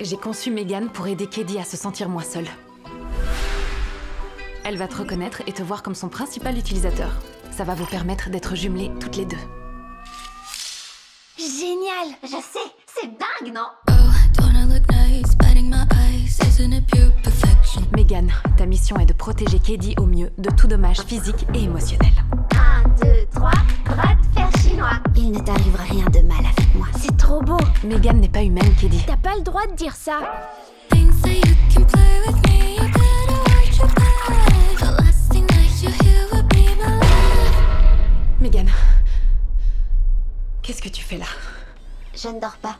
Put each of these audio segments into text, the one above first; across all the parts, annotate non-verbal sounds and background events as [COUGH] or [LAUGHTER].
J'ai conçu Megan pour aider Keddy à se sentir moins seule. Elle va te reconnaître et te voir comme son principal utilisateur. Ça va vous permettre d'être jumelées toutes les deux. Génial Je sais, c'est dingue, non? Oh, don't I look nice? Batting my eyes, isn't it pure perfection? Megan, ta mission est de protéger Keddy au mieux de tout dommage physique et émotionnel. 1, 2, 3, bras de fer chinois Il Megan n'est pas humaine, Keddy. T'as pas le droit de dire ça. Megan. Qu'est-ce que tu fais là? Je ne dors pas.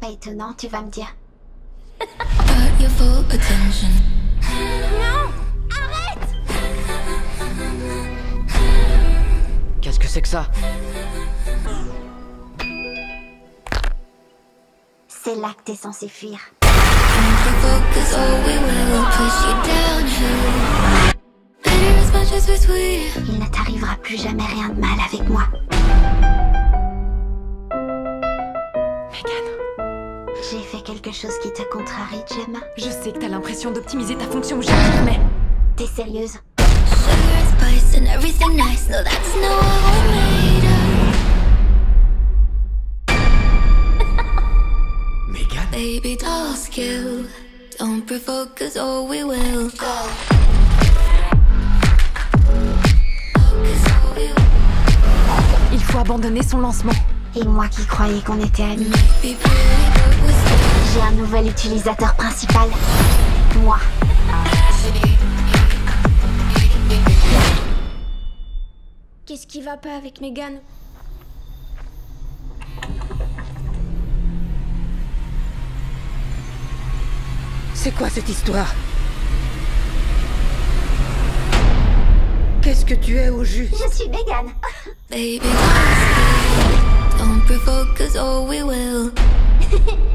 Pas étonnant, tu vas me dire. Non Arrête Qu'est-ce que c'est que ça? C'est là que t'es censé fuir. Il ne t'arrivera plus jamais rien de mal avec moi. Megan, J'ai fait quelque chose qui te contrarie, Gemma. je sais que t'as l'impression d'optimiser ta fonction objective, mais... T'es sérieuse Sugar spice and everything nice. No, that's not Baby skill. Don't provoke us or we will go. Il faut abandonner son lancement. Et moi qui croyais qu'on était amis. J'ai un nouvel utilisateur principal. Moi. Qu'est-ce qui va pas avec Megan? C'est quoi cette histoire? Qu'est-ce que tu es au juste Je suis Megan. Baby doll skill. Don't provoke us or we will. [LAUGHS]